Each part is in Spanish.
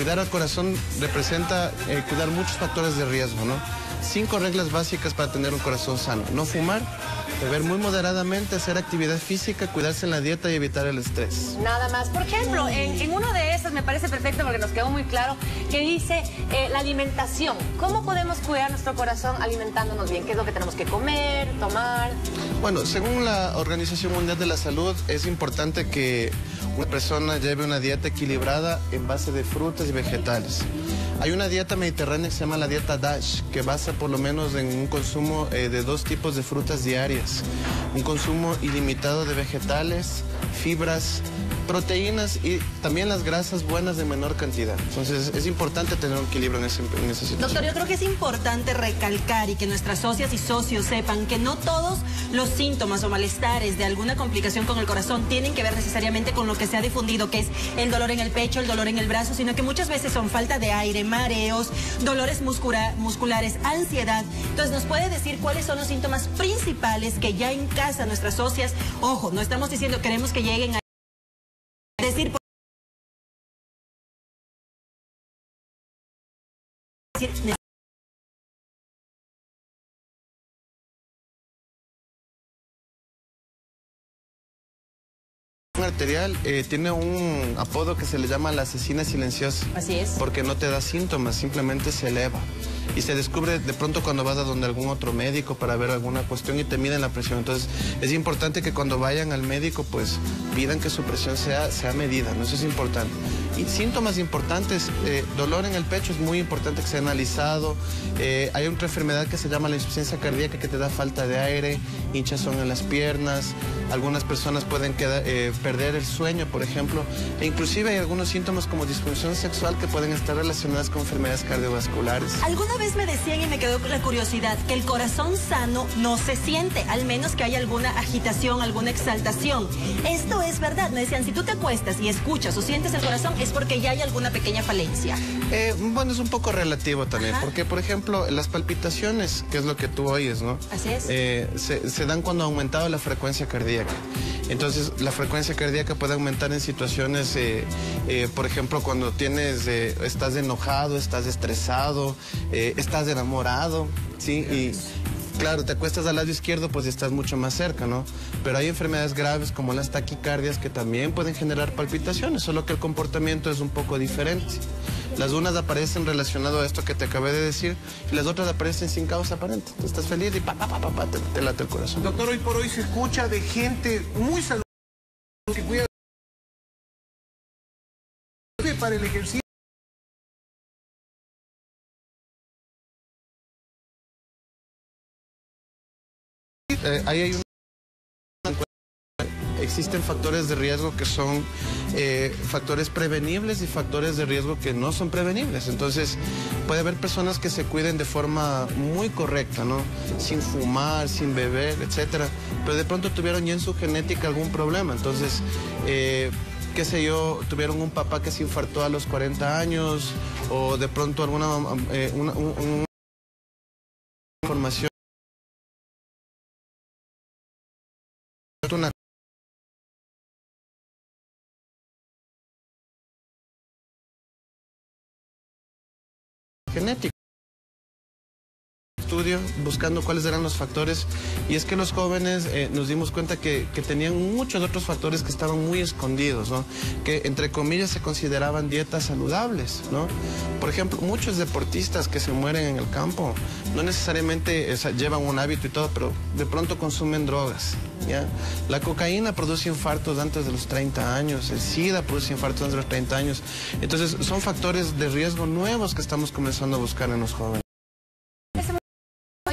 cuidar al corazón representa eh, cuidar muchos factores de riesgo, ¿no? Cinco reglas básicas para tener un corazón sano. No fumar, beber muy moderadamente, hacer actividad física, cuidarse en la dieta y evitar el estrés. Nada más. Por ejemplo, en, en uno de esos me parece perfecto porque nos quedó muy claro que dice eh, la alimentación. ¿Cómo podemos cuidar nuestro corazón alimentándonos bien? ¿Qué es lo que tenemos que comer, tomar? Bueno, según la Organización Mundial de la Salud, es importante que una persona lleve una dieta equilibrada en base de frutas y vegetales. Hay una dieta mediterránea que se llama la dieta DASH, que basa por lo menos en un consumo eh, de dos tipos de frutas diarias, un consumo ilimitado de vegetales, fibras, proteínas y también las grasas buenas de menor cantidad. Entonces es importante tener un equilibrio en, ese, en esa situación. Doctor, yo creo que es importante recalcar y que nuestras socias y socios sepan que no todos los síntomas o malestares de alguna complicación con el corazón tienen que ver necesariamente con lo que se ha difundido, que es el dolor en el pecho, el dolor en el brazo, sino que muchas veces son falta de aire, mareos, dolores muscula- musculares, ansiedad. Entonces, ¿nos puede decir cuáles son los síntomas principales que ya en casa nuestras socias, ojo, no estamos diciendo queremos que lleguen a decir arterial eh, tiene un apodo que se le llama la asesina silenciosa. Así es. Porque no te da síntomas, simplemente se eleva. Y se descubre de pronto cuando vas a donde algún otro médico para ver alguna cuestión y te miden la presión. Entonces es importante que cuando vayan al médico pues pidan que su presión sea, sea medida, ¿no? Eso es importante. Y síntomas importantes, eh, dolor en el pecho es muy importante que sea analizado. Eh, hay otra enfermedad que se llama la insuficiencia cardíaca que te da falta de aire, hinchazón en las piernas. Algunas personas pueden eh, perder el sueño, por ejemplo. E inclusive hay algunos síntomas como disfunción sexual que pueden estar relacionadas con enfermedades cardiovasculares. Alguna vez me decían y me quedó la curiosidad que el corazón sano no se siente, al menos que haya alguna agitación, alguna exaltación. Esto es verdad. Me decían, si tú te acuestas y escuchas o sientes el corazón es porque ya hay alguna pequeña falencia. Eh, bueno, es un poco relativo también, Ajá. porque por ejemplo, las palpitaciones, que es lo que tú oyes, ¿no? Así es. Eh, se, se dan cuando ha aumentado la frecuencia cardíaca. Entonces, la frecuencia cardíaca puede aumentar en situaciones, eh, por ejemplo, cuando tienes, estás enojado, estás estresado, estás enamorado, ¿sí? Y claro, te acuestas al lado izquierdo, pues estás mucho más cerca, ¿no? Pero hay enfermedades graves como las taquicardias que también pueden generar palpitaciones, solo que el comportamiento es un poco diferente. Las unas aparecen relacionado a esto que te acabé de decir y las otras aparecen sin causa aparente. Tú estás feliz y pa, pa, pa, te, te late el corazón. Doctor, hoy por hoy se escucha de gente muy saludable que cuida para el ejercicio. Eh, ahí hay un... Existen factores de riesgo que son eh, factores prevenibles y factores de riesgo que no son prevenibles. Entonces, puede haber personas que se cuiden de forma muy correcta, ¿no? Sin fumar, sin beber, etcétera. Pero de pronto tuvieron ya en su genética algún problema. Entonces, eh, qué sé yo, tuvieron un papá que se infartó a los 40 años o de pronto alguna eh, una, un- un- genética buscando cuáles eran los factores y es que los jóvenes eh, nos dimos cuenta que, que tenían muchos otros factores que estaban muy escondidos, que entre comillas se consideraban dietas saludables. ¿no? Por ejemplo, muchos deportistas que se mueren en el campo no necesariamente llevan un hábito y todo, pero de pronto consumen drogas. ¿ya? La cocaína produce infartos antes de los 30 años, el SIDA produce infartos antes de los 30 años. Entonces son factores de riesgo nuevos que estamos comenzando a buscar en los jóvenes.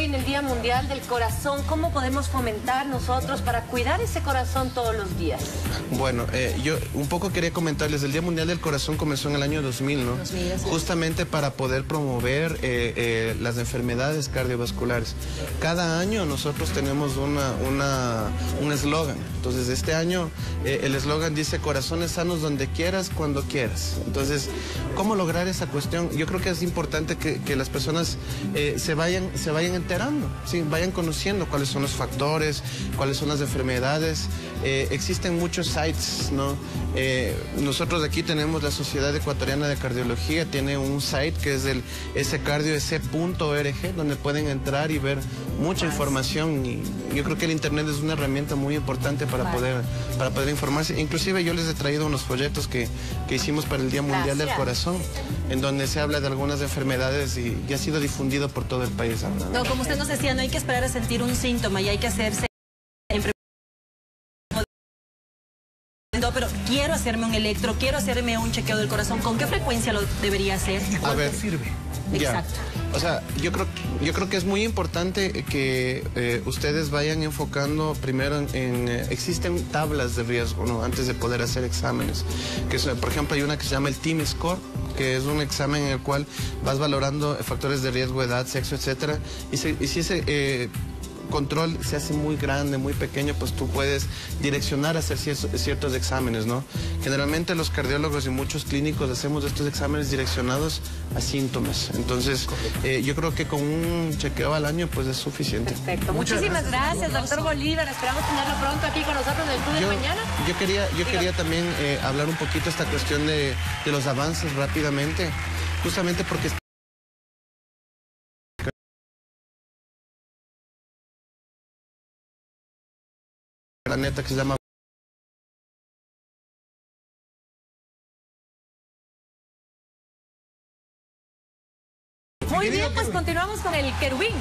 En el Día Mundial del Corazón, ¿cómo podemos fomentar nosotros para cuidar ese corazón todos los días? Bueno, eh, yo un poco quería comentarles, el Día Mundial del Corazón comenzó en el año 2000, ¿no? 2000, así es. Justamente para poder promover eh, eh, las enfermedades cardiovasculares. Cada año nosotros tenemos una, una, un eslogan. Entonces, este año eh, el eslogan dice corazones sanos donde quieras, cuando quieras. Entonces, ¿cómo lograr esa cuestión? Yo creo que es importante que, que las personas eh, se, vayan, se vayan enterando enterando, vayan conociendo cuáles son los factores, cuáles son las enfermedades. Eh, existen muchos sites, ¿no? Eh, nosotros aquí tenemos la Sociedad Ecuatoriana de Cardiología, tiene un site que es el scardios.org, donde pueden entrar y ver mucha información y yo creo que el internet es una herramienta muy importante para poder para poder informarse. Inclusive yo les he traído unos folletos que, que hicimos para el Día Mundial del Corazón, en donde se habla de algunas enfermedades y ya ha sido difundido por todo el país. No, como usted nos decía, no hay que esperar a sentir un síntoma y hay que hacerse pero quiero hacerme un electro, quiero hacerme un chequeo del corazón, ¿con qué frecuencia lo debería hacer? A ver, sirve? Exacto. O sea, yo creo, yo creo que es muy importante que eh, ustedes vayan enfocando primero en, eh, existen tablas de riesgo, ¿no? Antes de poder hacer exámenes. Que por ejemplo, hay una que se llama el Team Score, que es un examen en el cual vas valorando factores de riesgo, edad, sexo, etcétera. Y, y si ese eh, control se hace muy grande, muy pequeño, pues tú puedes direccionar a hacer ciertos, exámenes, ¿no? Generalmente los cardiólogos y muchos clínicos hacemos estos exámenes direccionados a síntomas. Entonces, eh, yo creo que con un chequeo al año, pues es suficiente. Perfecto. Muchísimas gracias, doctor Bolívar. Esperamos tenerlo pronto aquí con nosotros en el estudio mañana. Yo quería, yo quería también eh, hablar un poquito esta cuestión de, de los avances rápidamente, justamente porque planeta que se llama Muy bien, pues continuamos con el querubín.